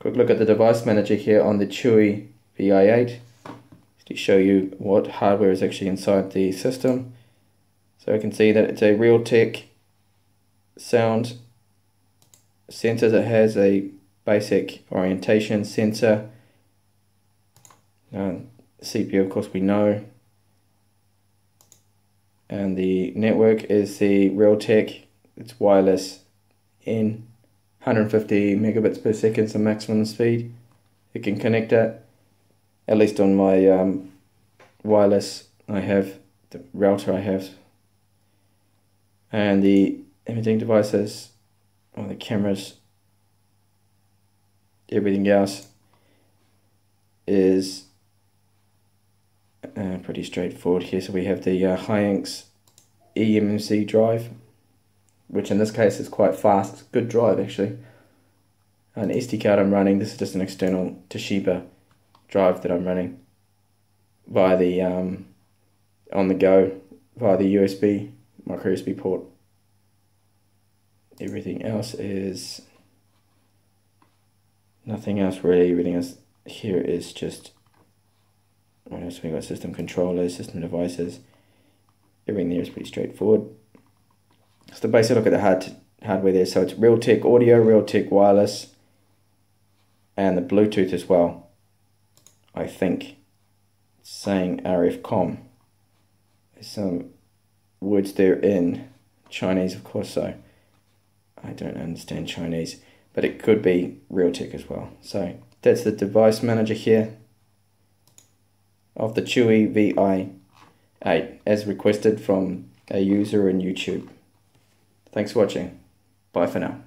Quick look at the device manager here on the Chuwi Vi8 to show you what hardware is actually inside the system. So I can see that it's a Realtek sound sensor that has a basic orientation sensor. Uh, CPU of course we know. And the network is the Realtek, it's wireless in 150 megabits per second is the maximum speed. it can connect at. at least on my um, wireless I have, the router I have. And the imaging devices, or the cameras, everything else is uh, pretty straightforward here. So we have the uh, Hynix eMMC drive, which in this case is quite fast. Good drive actually. An SD card I'm running. This is just an external Toshiba drive that I'm running via the um, on the go via the USB micro USB port. Everything else is nothing else really. Everything else here is just what else we got? System controllers, system devices. Everything there is pretty straightforward. So the basic look at the hard hardware there. So it's Realtek audio, Realtek wireless, and the Bluetooth as well. I think it's saying RF com. There's some words there in Chinese, of course. So I don't understand Chinese, but it could be Realtek as well. So that's the device manager here of the Chuwi Vi8 as requested from a user in YouTube. Thanks for watching. Bye for now.